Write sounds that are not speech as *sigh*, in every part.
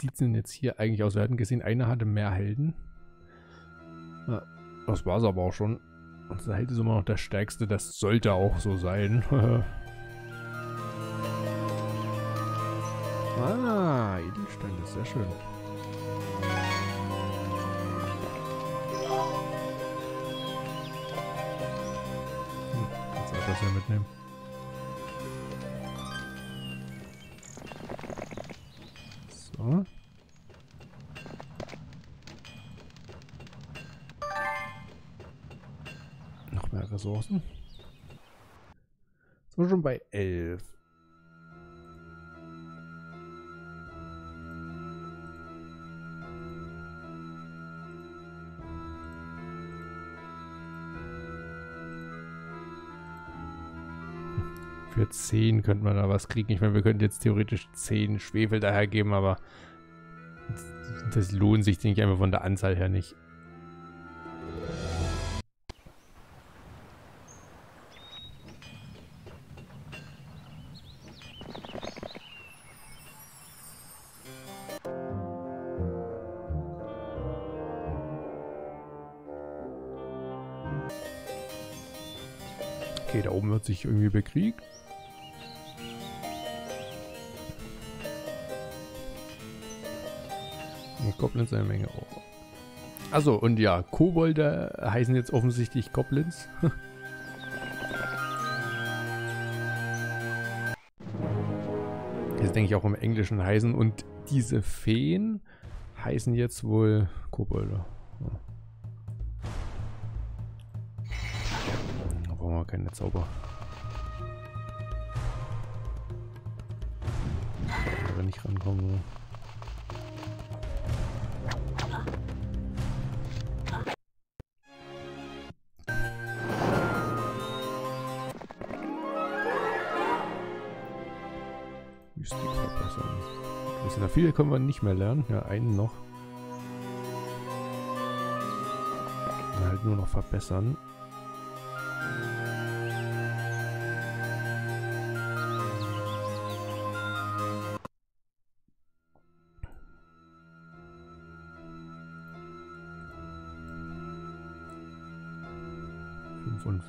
sieht es denn jetzt hier eigentlich aus? Wir hatten gesehen, einer hatte mehr Helden. Ja, das war es aber auch schon. Unser Held ist immer noch der stärkste. Das sollte auch so sein. *laughs* ah, Edelstein, ist sehr schön. Hm, kannst du das ja mitnehmen. Wir schon bei 11. Für 10 könnte man da was kriegen. Ich meine, wir könnten jetzt theoretisch 10 Schwefel daher geben, aber das lohnt sich, denke ich, einfach von der Anzahl her nicht. Sich irgendwie bekriegt. Goblins eine Menge auch. Also und ja, Kobolde heißen jetzt offensichtlich Goblins. *laughs* das denke ich auch im Englischen heißen. Und diese Feen heißen jetzt wohl Kobolde. Da brauchen wir keine Zauber. Nicht rankommen. viele können wir nicht mehr lernen. Ja, einen noch. halt nur noch verbessern.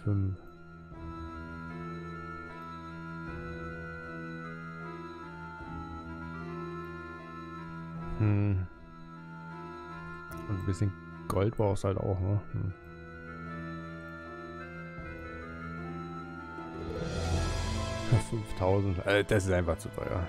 Fünf. Hm. Und ein bisschen Gold brauchst halt auch, ne? Hm. Ja, 5000. Also das ist einfach zu teuer.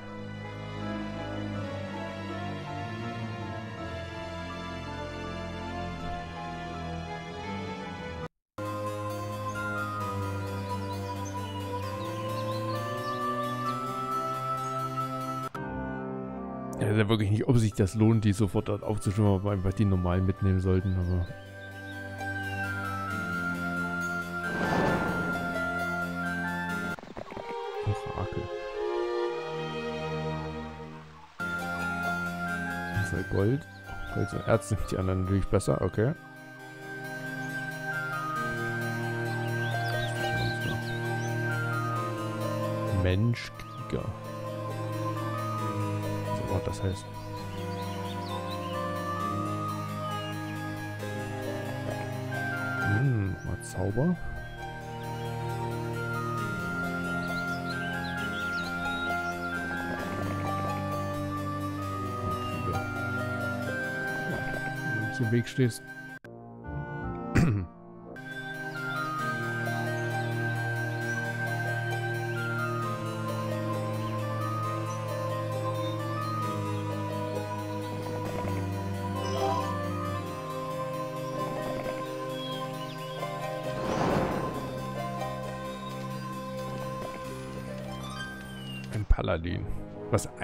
Wirklich nicht, ob sich das lohnt, die sofort dort aufzuschwimmen, aber einfach die normalen mitnehmen sollten, aber. Orakel. Zwei Gold. Gold und Erz sind die anderen natürlich besser, okay. Mensch, Krieger das heißt. Hm, mal Zauber. Im Weg stehst.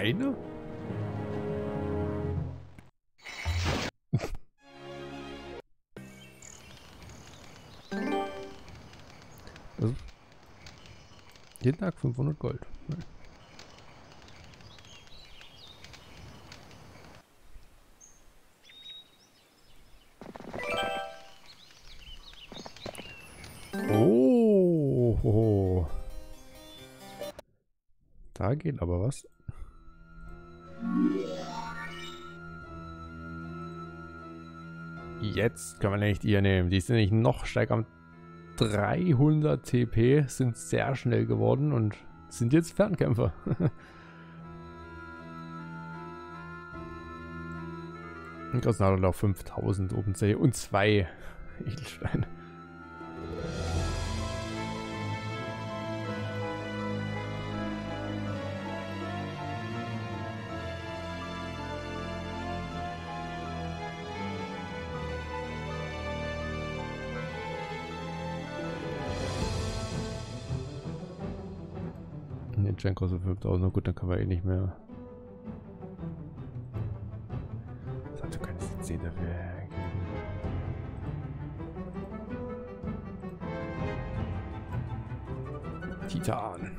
Was, eine? also, jeden Tag 500 Gold. Da geht aber was. Jetzt können wir nicht ihr nehmen. Die sind nicht noch stärker 300 TP, sind sehr schnell geworden und sind jetzt Fernkämpfer. *laughs* und Krasnadel auch 5000 OpenC und zwei Edelsteine. Gen kostet 5000, na gut, dann kann man eh nicht mehr. Hat doch keine 10 dafür. Titan.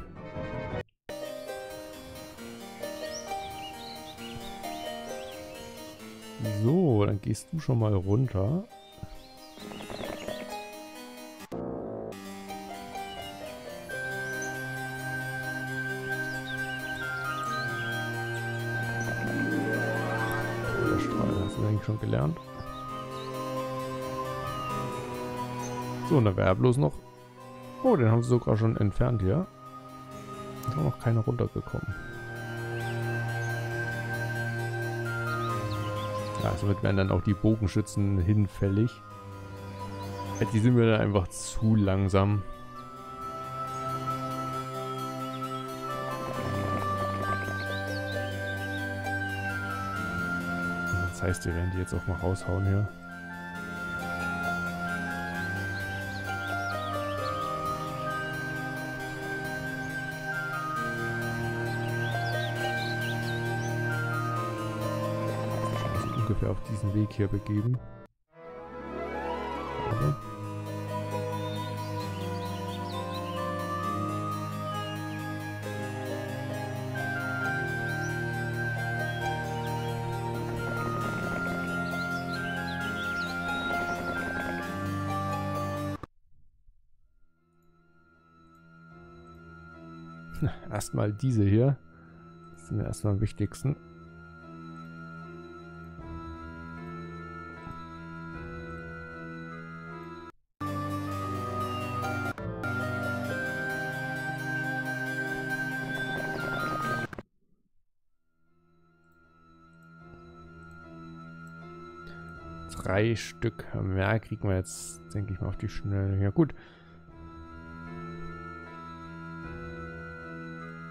So, dann gehst du schon mal runter. Gelernt. So, und da wäre bloß noch... Oh, den haben sie sogar schon entfernt hier. Ist auch noch keiner runtergekommen. Ja, somit werden dann auch die Bogenschützen hinfällig. Die sind mir dann einfach zu langsam. Das heißt, wir werden die jetzt auch mal raushauen hier. ungefähr auf diesen Weg hier begeben. Erstmal diese hier. Das sind erstmal am wichtigsten. Drei Stück mehr kriegen wir jetzt, denke ich mal, auf die Schnelle. Ja gut,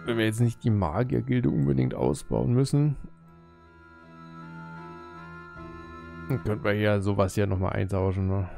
wenn wir jetzt nicht die Magiergilde unbedingt ausbauen müssen, dann könnten wir ja sowas hier nochmal eintauschen. Ne?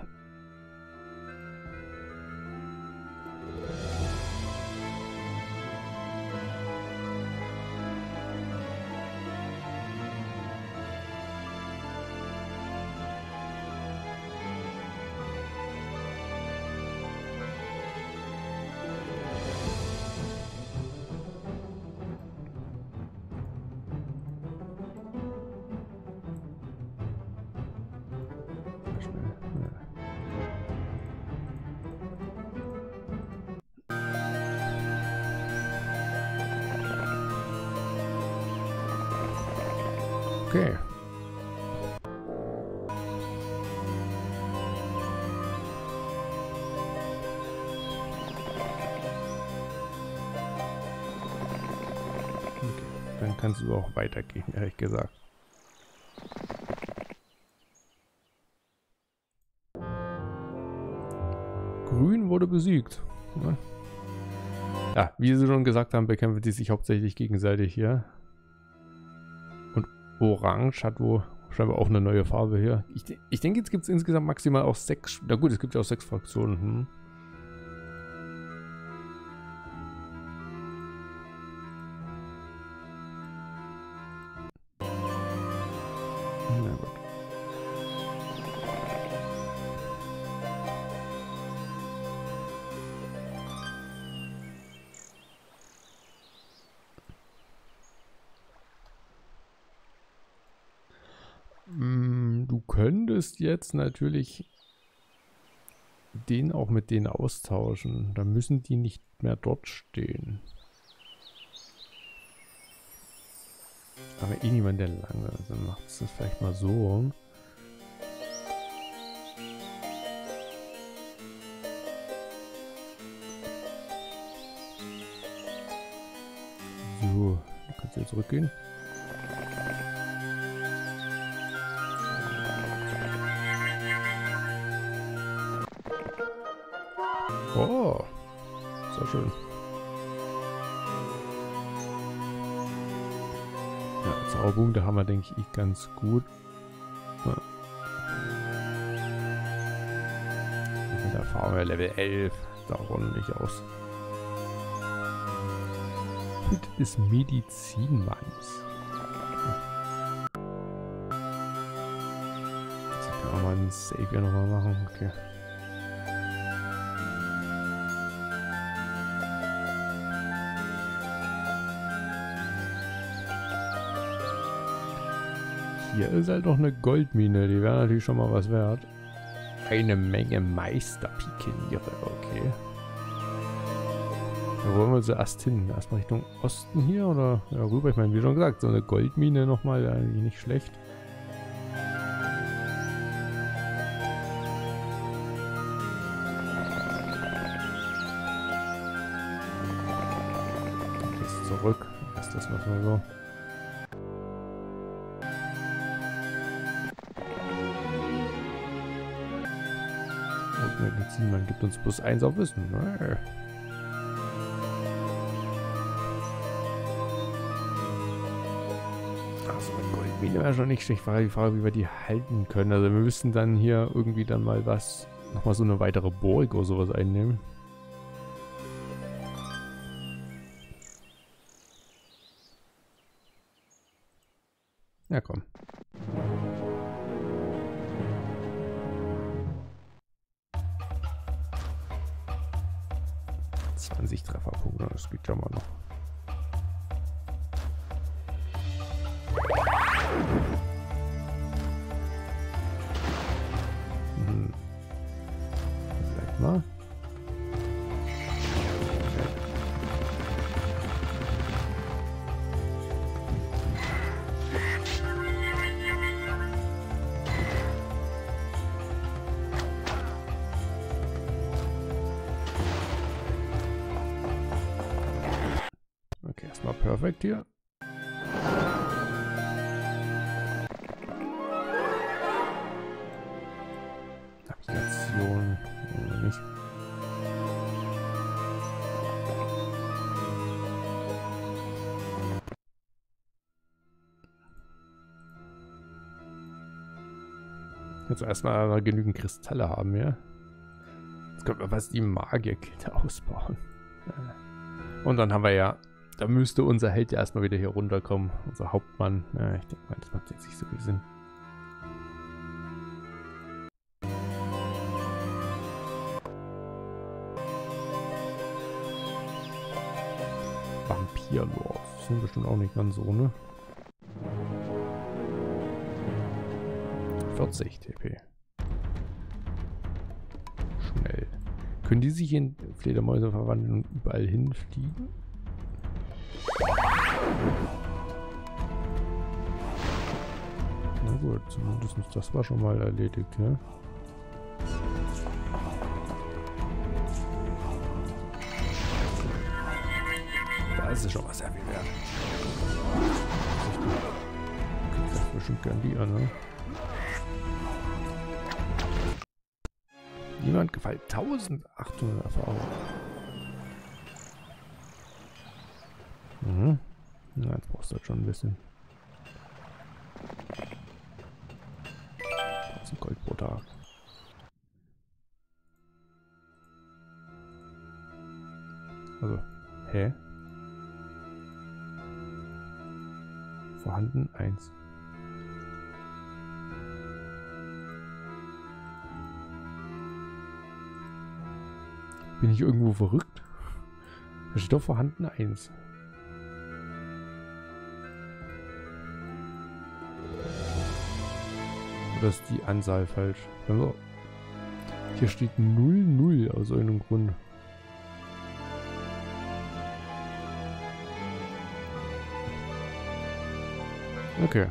Kannst du auch weitergehen, *laughs* ehrlich gesagt. Grün wurde besiegt. Ja, wie sie schon gesagt haben, bekämpfen die sich hauptsächlich gegenseitig hier. Orange hat wohl scheinbar auch eine neue Farbe hier. Ich, ich denke, jetzt gibt es insgesamt maximal auch sechs. Na gut, es gibt ja auch sechs Fraktionen. Hm. könntest jetzt natürlich den auch mit denen austauschen. Da müssen die nicht mehr dort stehen. Aber eh niemand, der lange ist. Dann macht es das vielleicht mal so. So, du kannst jetzt zurückgehen. Zauberbogen, da haben wir, denke ich, ganz gut. Mit Erfahrung ja Level 11. Sah auch ordentlich aus. Hüt des Medizinmanns. Jetzt kann man mal einen Save ja nochmal machen. Okay. Hier ist halt noch eine Goldmine. Die wäre natürlich schon mal was wert. Eine Menge Meisterpikeniere. Okay. Wo wollen wir zuerst hin? Erstmal Richtung Osten hier oder ja, rüber? Ich meine, wie schon gesagt, so eine Goldmine nochmal wäre eigentlich nicht schlecht. Jetzt zurück. Ist das noch so? Medizin, man gibt uns plus eins auf Wissen. Ne? Also eine Goldmine wäre schon nicht schlecht. Die Frage, wie wir die halten können. Also wir müssten dann hier irgendwie dann mal was, nochmal so eine weitere Burg oder sowas einnehmen. Ja, komm. Jetzt erstmal genügend Kristalle haben, ja. Jetzt können wir was die Magierkette ausbauen. Und dann haben wir ja, da müsste unser Held ja erstmal wieder hier runterkommen. Unser Hauptmann. Ja, ich denke mal, das macht jetzt nicht so viel Sinn. Vampirlord. Sind bestimmt auch nicht ganz so, ne? 40 TP. Schnell. Können die sich in Fledermäuse verwandeln und überall hinfliegen? Na gut, zumindest das war schon mal erledigt, ne? Da ist es schon mal sehr viel wert. Kriegt das bestimmt gern die an, ne? Niemand gefällt 1800 Erfahrung. Mhm. Na, jetzt brauchst du halt schon ein bisschen. Ich irgendwo verrückt? Da steht doch vorhanden 1. Oder ist die Anzahl falsch? Also, hier steht 00 aus irgendeinem Grund. Okay.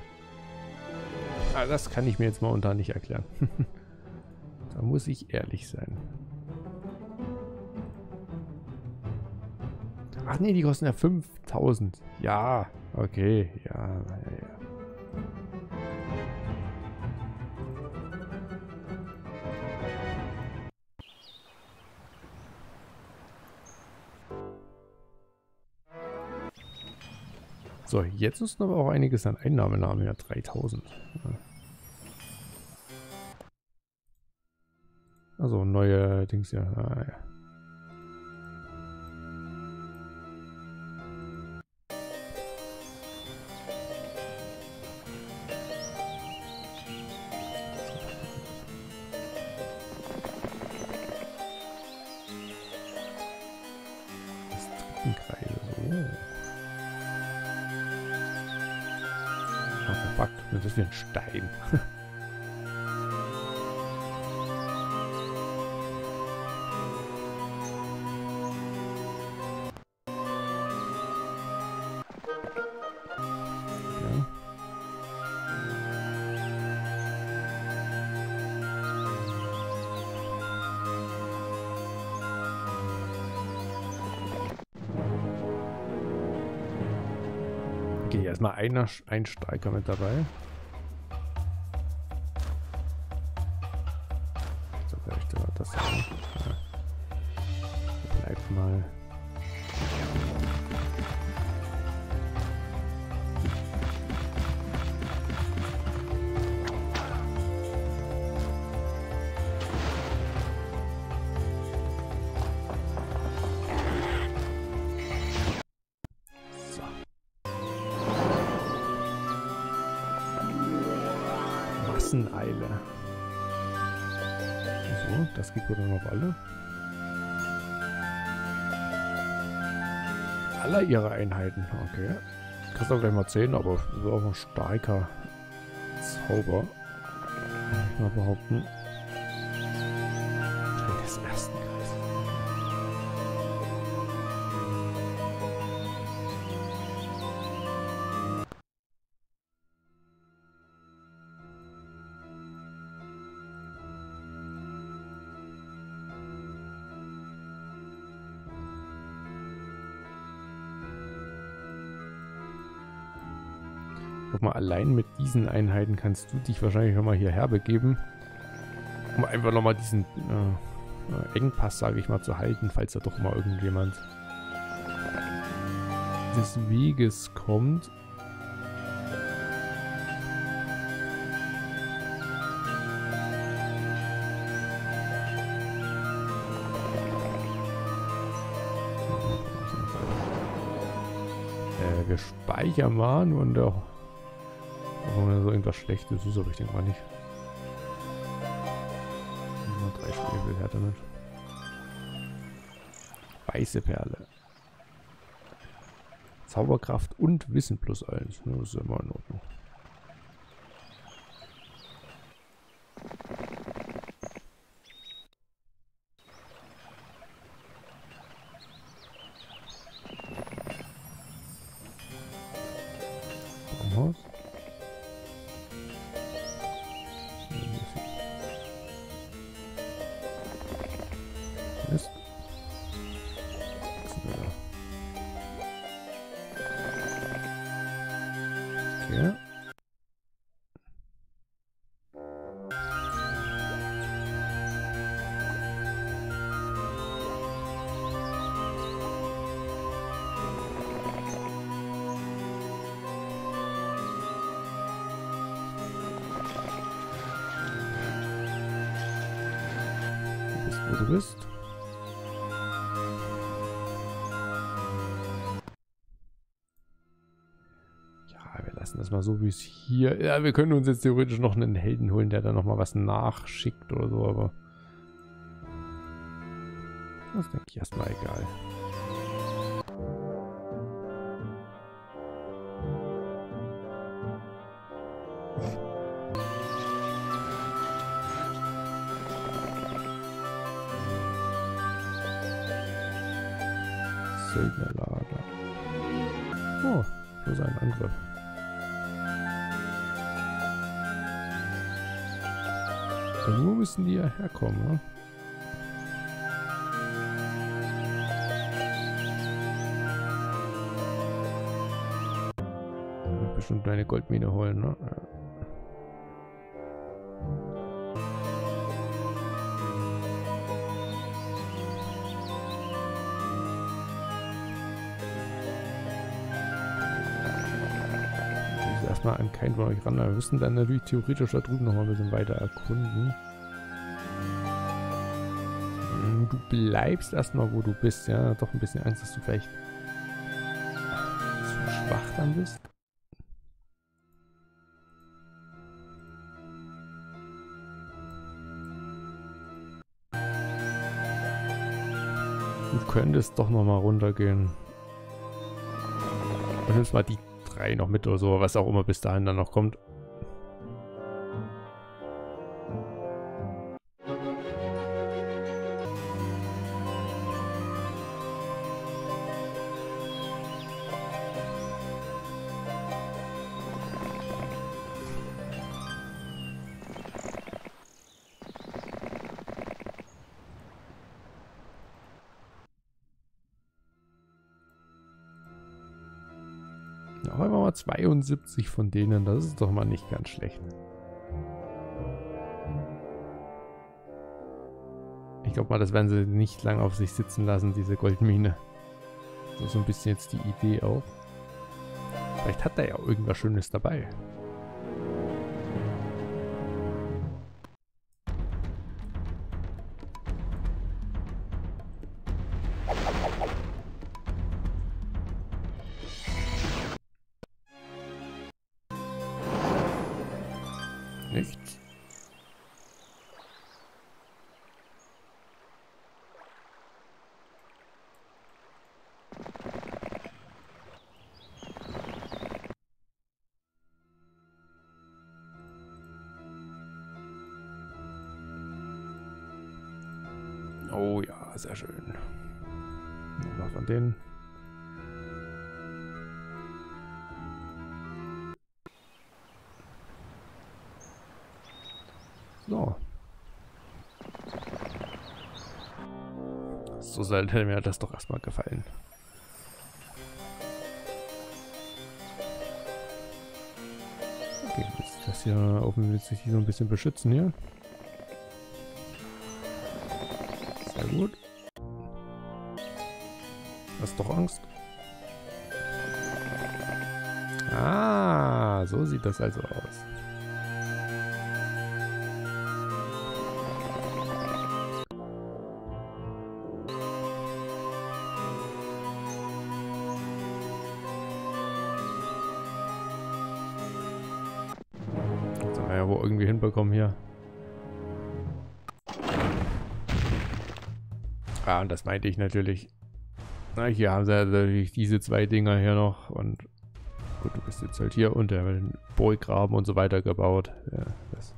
Ah, das kann ich mir jetzt momentan nicht erklären. *laughs* da muss ich ehrlich sein. Ach nee, die kosten ja 5000. Ja, Okay, ja, ja, ja. So, jetzt ist aber auch einiges an Einnahmen haben. Ja, 3000. Ja. Also neue Dings ja. Ah, ja. Okay, erstmal einer, ein Steiger mit dabei. Ihre Einheiten, okay. Kannst du gleich mal zählen, aber so auch ein starker Zauber. Ich mal behaupten. Allein mit diesen Einheiten kannst du dich wahrscheinlich nochmal hierher begeben. Um einfach nochmal diesen äh, Engpass, sage ich mal, zu halten, falls da doch mal irgendjemand des Weges kommt. Äh, speichern mal nur in der aber so irgendwas Schlechtes ist, aber ich denke mal nicht. Nur drei Schwefel her damit. Weiße Perle. Zauberkraft und Wissen plus eins. Das ist immer in Ordnung. Mal so, wie es hier... Ja, wir können uns jetzt theoretisch noch einen Helden holen, der da nochmal was nachschickt oder so, aber... Das denke ich erstmal egal. Söldnerlager. Oh, für seinen Angriff. Irgendwo müssen die ja herkommen, ne? bestimmt eine Goldmine holen, ne? Ja. An keinen von euch ran. Wir müssen dann natürlich theoretisch da drüben noch mal ein bisschen weiter erkunden. Hm, du bleibst erstmal, wo du bist, ja. Doch ein bisschen Angst, dass du vielleicht zu schwach dann bist. Du könntest doch noch mal runtergehen. Und nimmst mal die drei noch mit oder so, was auch immer bis dahin dann noch kommt. Auch einfach mal 72 von denen, das ist doch mal nicht ganz schlecht. Ich glaube mal, das werden sie nicht lang auf sich sitzen lassen, diese Goldmine. So ein bisschen jetzt die Idee auch. Vielleicht hat er ja irgendwas Schönes dabei. So sollte mir das doch erstmal gefallen. Okay, jetzt das hier offensichtlich so ein bisschen beschützen hier. gut. Hast doch Angst? Ah, so sieht das also aus. Und das meinte ich natürlich. Na, hier haben sie natürlich diese zwei Dinger hier noch und gut, du bist jetzt halt hier und der den Burggraben und so weiter gebaut. Ja, das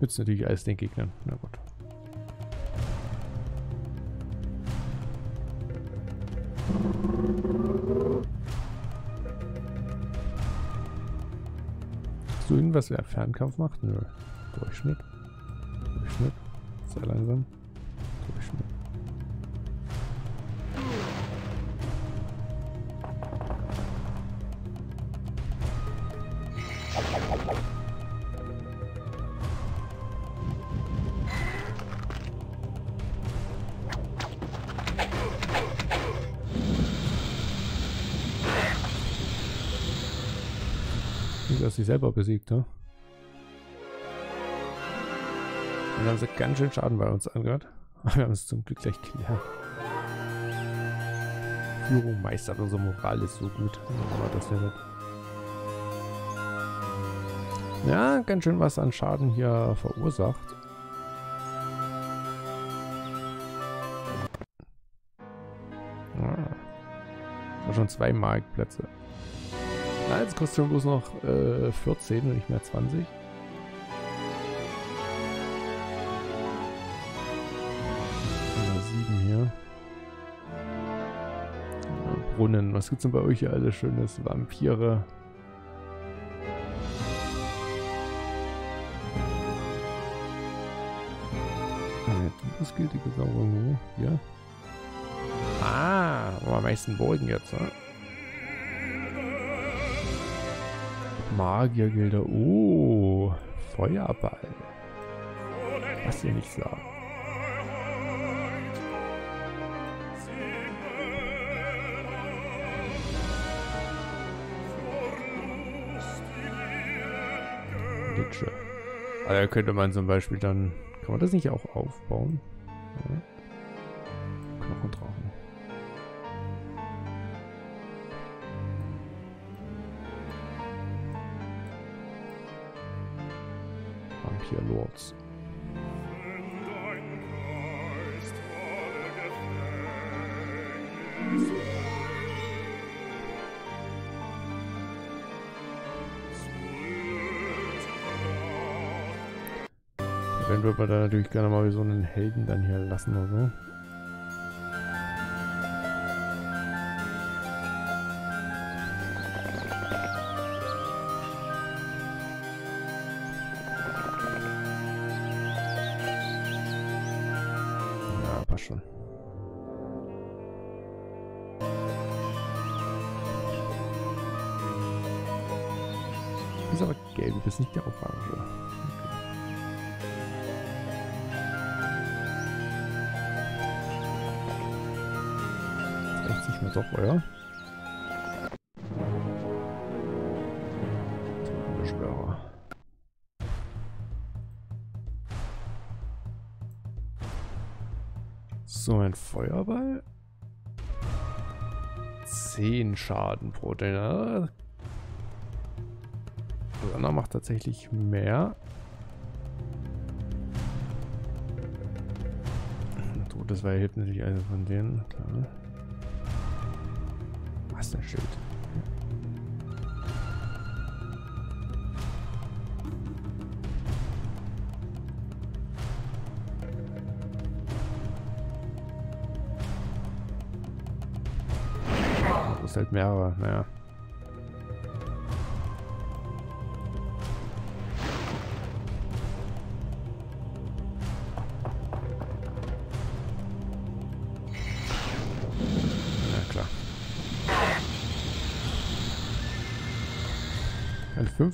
nützt natürlich alles den Gegnern. Na gut. Hast du irgendwas, wer Fernkampf macht? Nö. Durchschnitt. Durchschnitt. Sehr langsam. Selber besiegt, ne? Und haben sie ganz schön Schaden bei uns angehört. Aber *laughs* wir haben es zum Glück gleich klären. Führung meistert unsere Moral ist so gut. das ja Ja, ganz schön was an Schaden hier verursacht. Ah. Schon zwei Marktplätze. Na, jetzt kostet bloß noch äh, 14 und nicht mehr 20. Sieben hier. Brunnen. Was gibt's denn bei euch hier alles Schönes? Vampire. Diebesgültige Sauerung. Hier. Ah, am meisten Burgen jetzt, ne? Magiergilder. Oh, Feuerball. Was ihr nicht sagt. Litsche. Also könnte man zum Beispiel dann... Kann man das nicht auch aufbauen? Ja. Wir da natürlich gerne mal so einen Helden dann hier lassen oder so. Ist aber gelb, das ist nicht der Orange. Doch? Beschwörer. So, ein Feuerball. 10 Schaden pro Däner. Der andere macht tatsächlich mehr. Das war hilft natürlich eine von denen, klar. Meisterschild. Das ist halt mehrere, naja.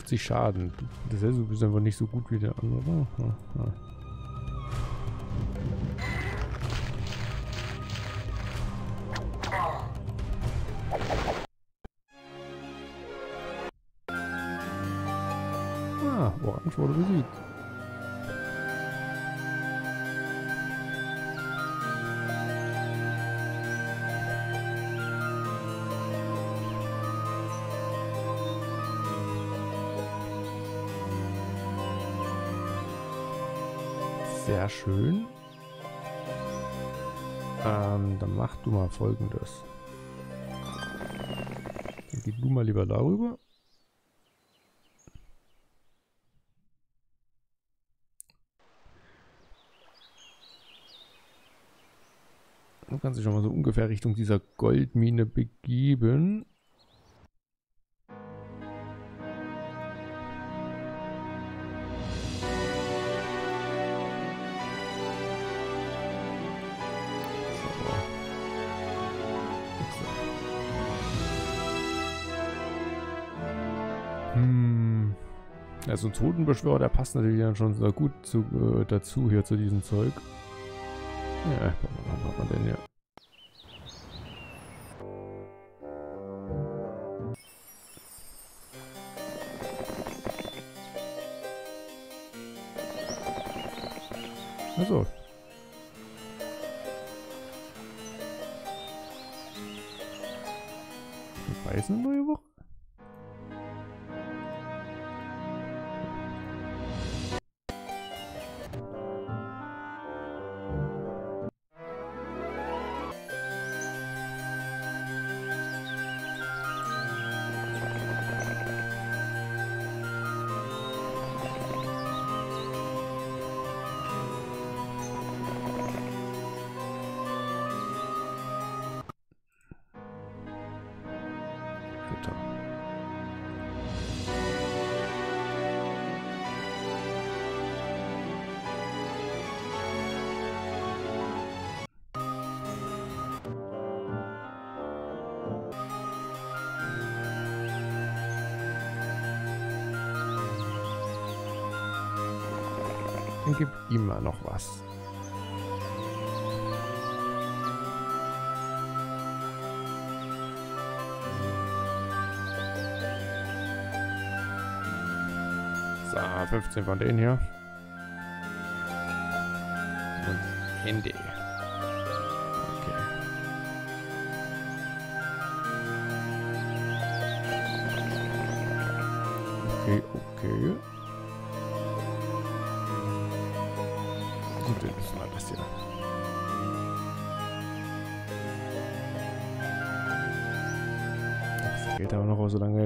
50 Schaden. Das ist einfach nicht so gut wie der andere. Ja, ja. Ah, Orange wurde besiegt. Sehr schön. Ähm, dann mach du mal folgendes. Dann geh du mal lieber darüber. Du kannst dich schon mal so ungefähr Richtung dieser Goldmine begeben. Ja, so ein Totenbeschwörer, der passt natürlich dann schon sehr gut zu, äh, dazu hier zu diesem Zeug. Ja, was hat man denn hier? Dann gib ihm mal noch was. So, 15 von denen hier.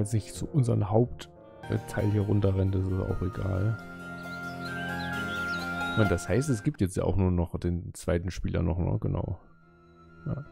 Jetzt nicht zu unserem Hauptteil hier runterrennt, ist auch egal. Und das heißt, es gibt jetzt ja auch nur noch den zweiten Spieler noch, ne? Genau. Ja.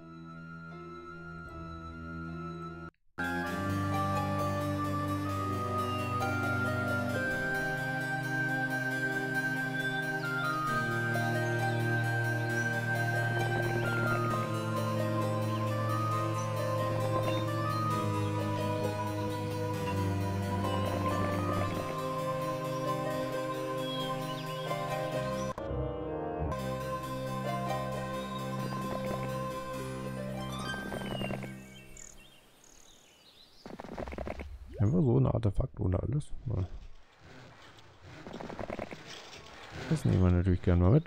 So ein Artefakt ohne alles. Das nehmen wir natürlich gerne mal mit.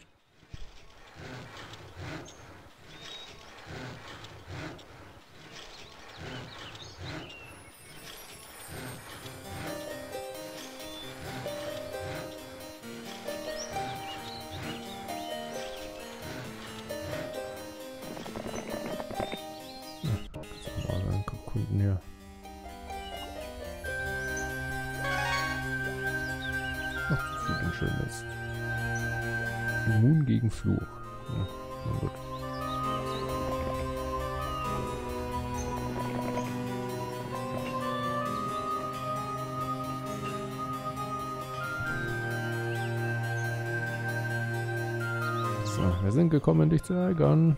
Gekommen, dich zu ärgern.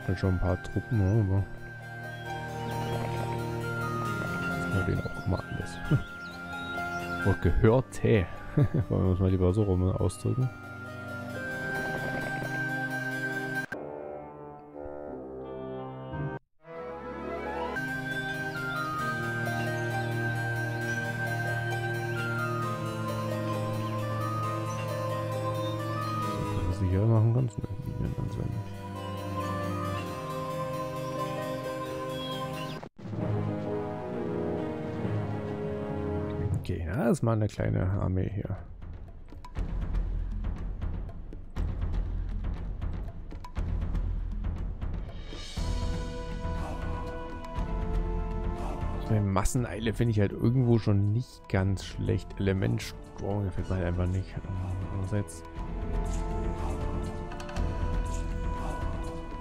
Meine, hatten schon ein paar Truppen, ne, aber. War denen auch immer alles. Oder gehörte. *laughs* Wollen wir uns mal lieber so rum ausdrücken. Ist mal eine kleine Armee hier. Masseneile finde ich halt irgendwo schon nicht ganz schlecht. Elementsturm gefällt mir halt einfach nicht. Andererseits.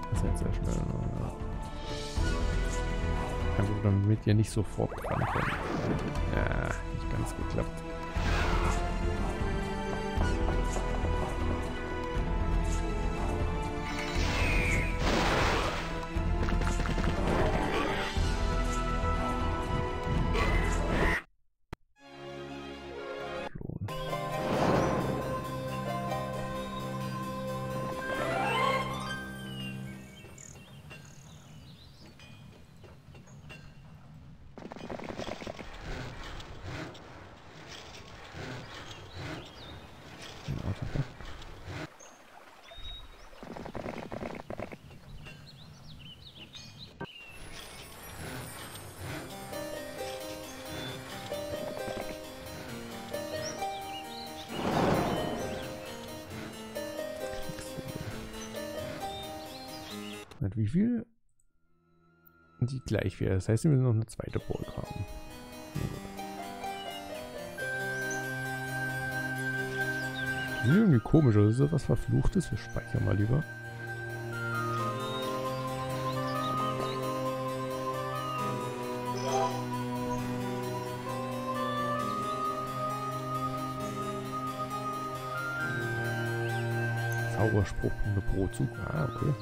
Das ist jetzt sehr schnell. Also damit ihr nicht sofort drankommt. Ja, nicht ganz geklappt. Viel? die gleich wäre. Das heißt, wir müssen noch eine zweite Burg haben. Ist irgendwie komisch, oder ist das was Verfluchtes? Wir speichern mal lieber. Zauberspruch pro Zug. Ah. Okay,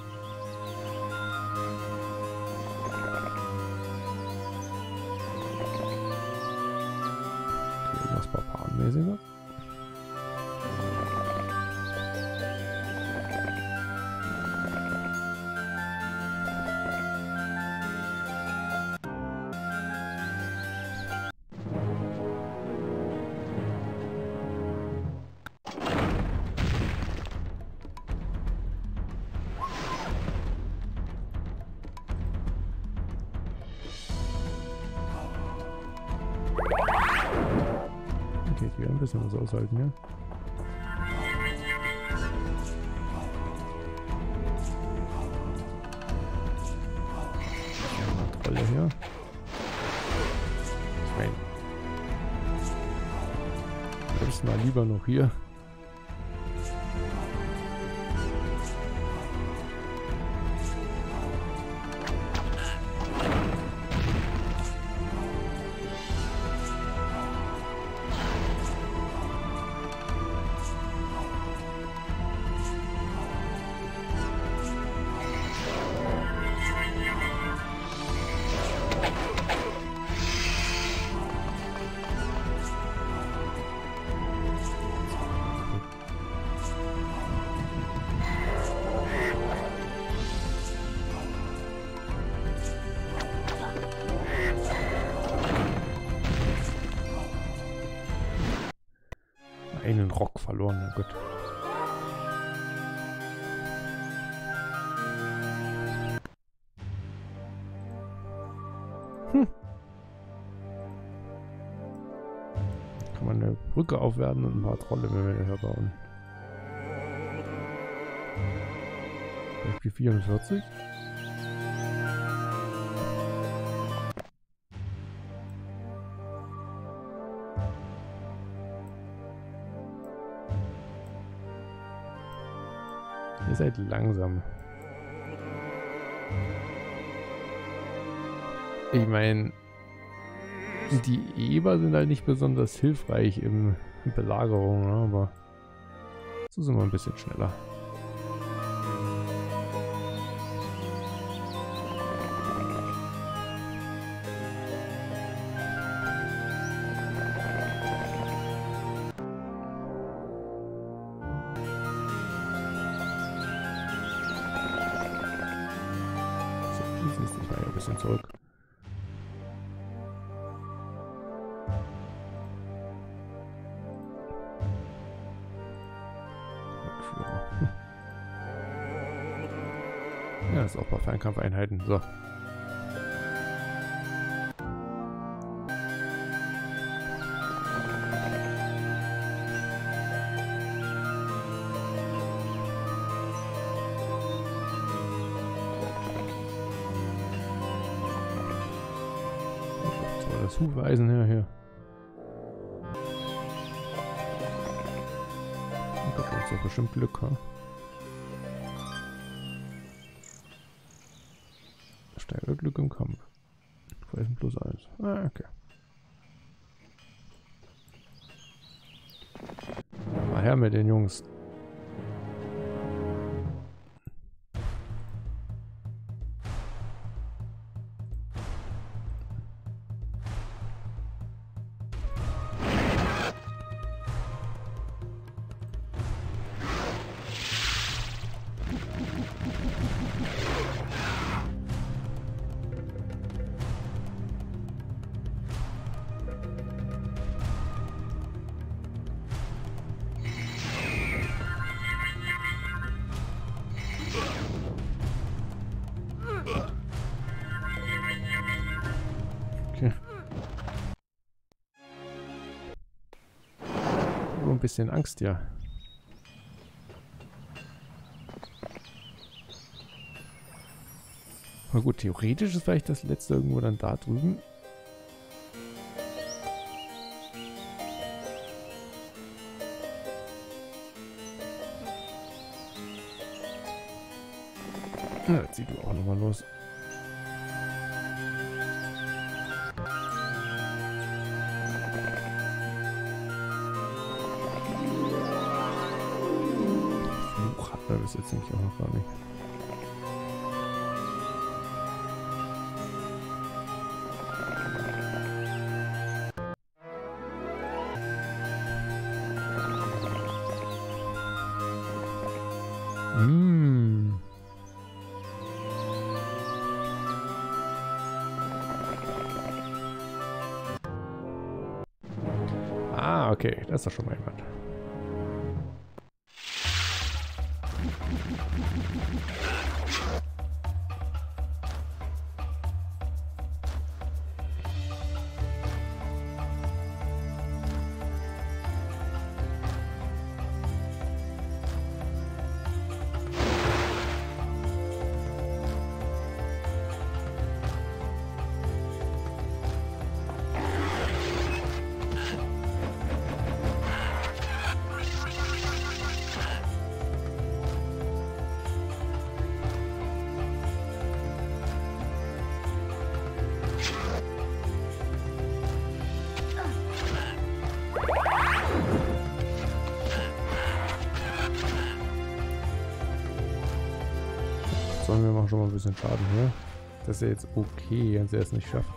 Werden ein bisschen was aushalten, ja. Trolle hier. Meine, selbst mal lieber noch hier. Brücke aufwerten und ein paar Trolle, wenn wir den herbauen. Beispiel 44. Ihr seid langsam. Ich meine, die Eber sind halt nicht besonders hilfreich in Belagerung, ne? aber so sind wir ein bisschen schneller. ó. Bisschen Angst, ja. Na gut, theoretisch ist vielleicht das letzte irgendwo dann da drüben. Na, jetzt zieh du auch nochmal los. Bis jetzt nämlich auch noch gar nicht. Mm. Ah, okay, das ist doch schon mal jemand. Ha ha ha ha! Bisschen Schaden hier. Das ist ja jetzt okay, wenn sie es nicht schafft.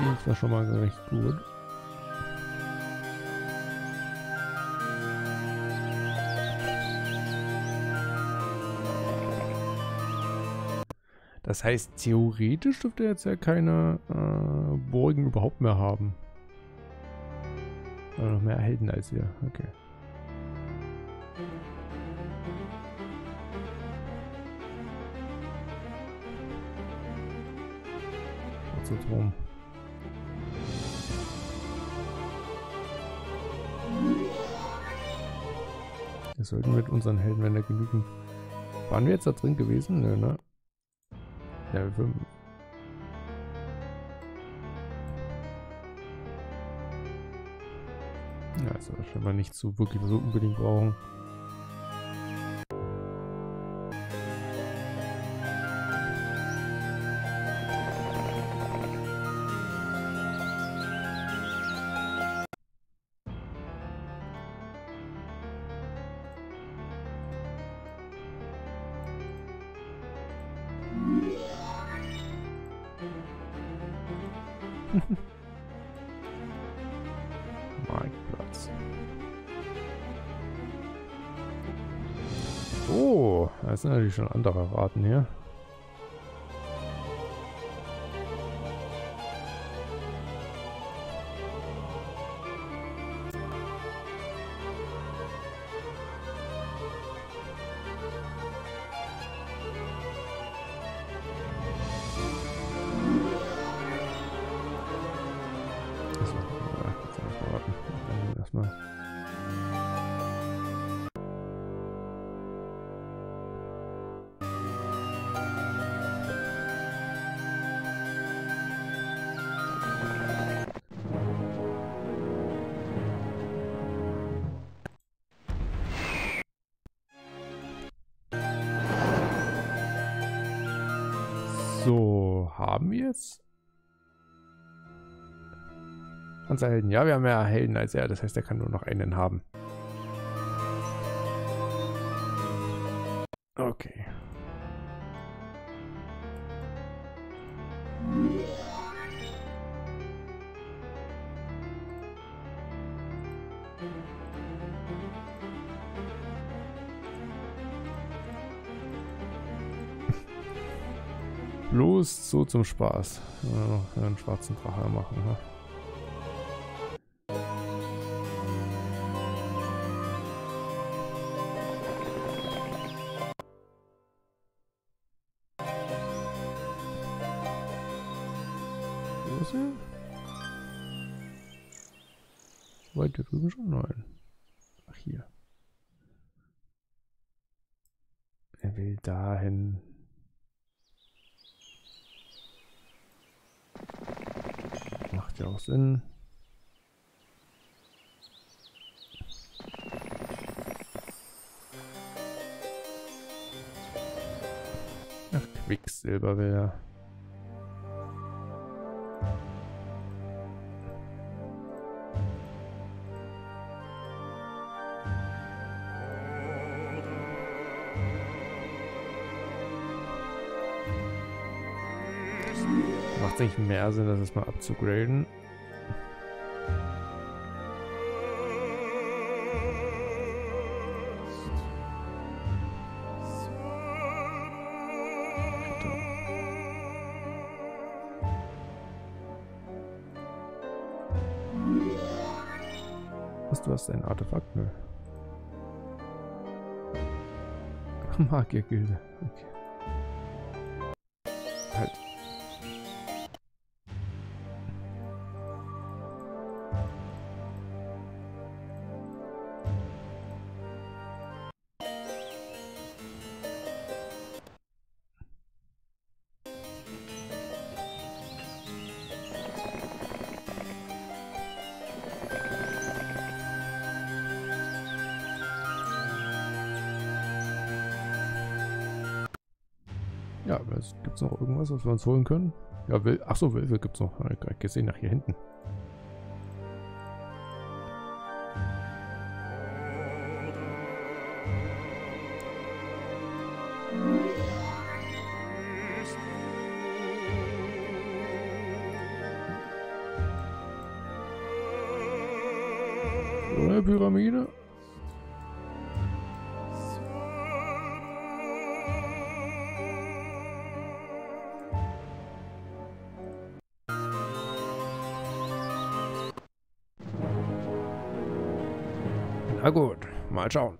Das ging zwar schon mal recht gut. Das heißt, theoretisch dürfte jetzt ja keine äh, Burgen überhaupt mehr haben. Oder noch mehr Helden als wir. Okay. So drum. Wir sollten mit unseren Helden, wenn er genügend... Waren wir jetzt da drin gewesen? Nö, ne? Level 5. Ja, also das wir nicht so wirklich so unbedingt brauchen. Natürlich schon andere Raten hier. So, haben wir jetzt? Anzahl Helden. Ja, wir haben mehr Helden als er. Das heißt, er kann nur noch einen haben. Zum Spaß. Einen schwarzen Drache machen. Ne? Auch Sinn. Ach, Quicksilber will er. Macht eigentlich mehr Sinn, das mal abzugraden. Magiergilde. Okay. Irgendwas, was wir uns holen können? Ja, Wil Achso, Wölfe gibt es noch. Ich habe gesehen, nach hier hinten. Pyramide? Gut, mal schauen.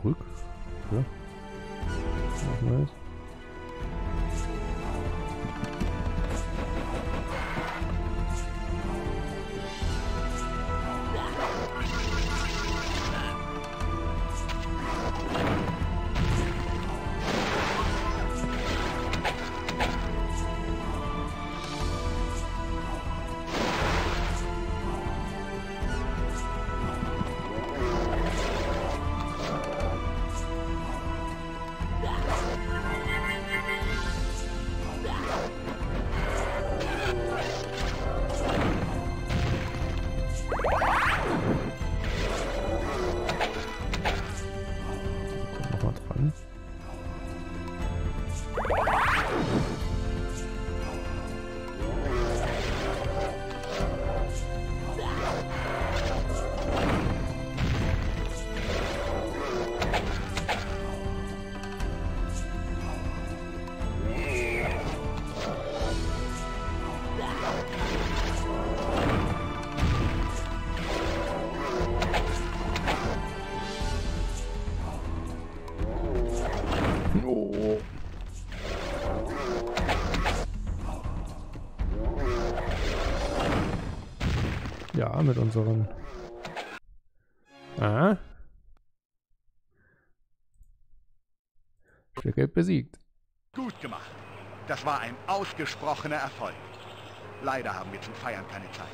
Zurück. Mit unseren. Ah. Stückgeld besiegt. Gut gemacht. Das war ein ausgesprochener Erfolg. Leider haben wir zum Feiern keine Zeit.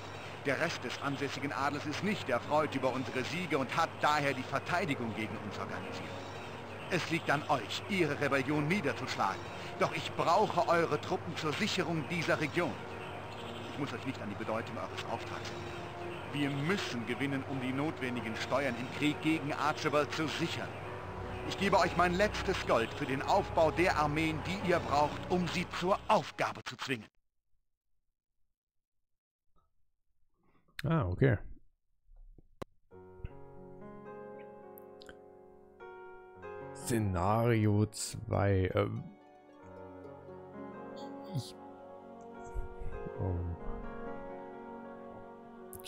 Der Rest des ansässigen Adels ist nicht erfreut über unsere Siege und hat daher die Verteidigung gegen uns organisiert. Es liegt an euch, ihre Rebellion niederzuschlagen. Doch ich brauche eure Truppen zur Sicherung dieser Region. Ich muss euch nicht an die Bedeutung eures Auftrags erinnern. Wir müssen gewinnen, um die notwendigen Steuern im Krieg gegen Archibald zu sichern. Ich gebe euch mein letztes Gold für den Aufbau der Armeen, die ihr braucht, um sie zur Aufgabe zu zwingen. Ah, okay. Szenario 2. Ähm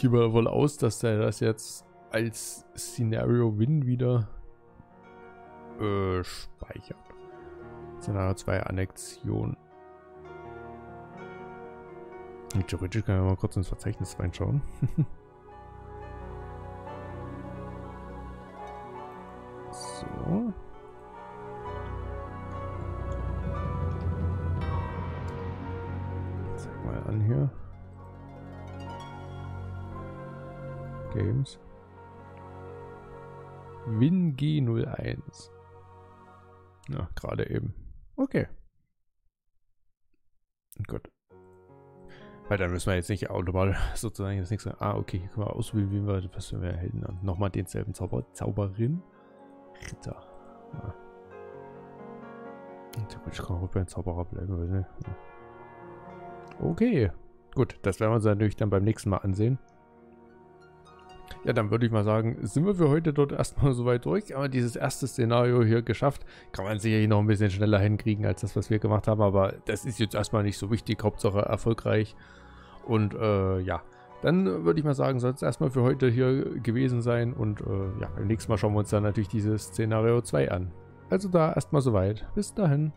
Gehe wohl aus, dass er das jetzt als Szenario Win wieder äh, speichert. Szenario 2 Annexion. Theoretisch können wir mal kurz ins Verzeichnis reinschauen. *laughs* gerade eben. Okay. Gut. Weil dann müssen wir jetzt nicht automatisch *laughs* sozusagen das nächste. Ah, okay, hier können wir auswählen, wie wir, was wir Helden an. Nochmal denselben Zauber, Zauberin. Ritter. Ja. Theoretisch kann auch bei den Zauberer bleiben, ne? Okay. Gut, das werden wir uns natürlich dann beim nächsten Mal ansehen. Ja, dann würde ich mal sagen, sind wir für heute dort erstmal *laughs* soweit durch. Aber dieses erste Szenario hier geschafft. Kann man sicherlich noch ein bisschen schneller hinkriegen als das, was wir gemacht haben. Aber das ist jetzt erstmal nicht so wichtig. Hauptsache erfolgreich. Und äh, ja, dann würde ich mal sagen, soll es erstmal für heute hier gewesen sein. Und äh, ja, beim nächsten Mal schauen wir uns dann natürlich dieses Szenario 2 an. Also da erstmal soweit. Bis dahin.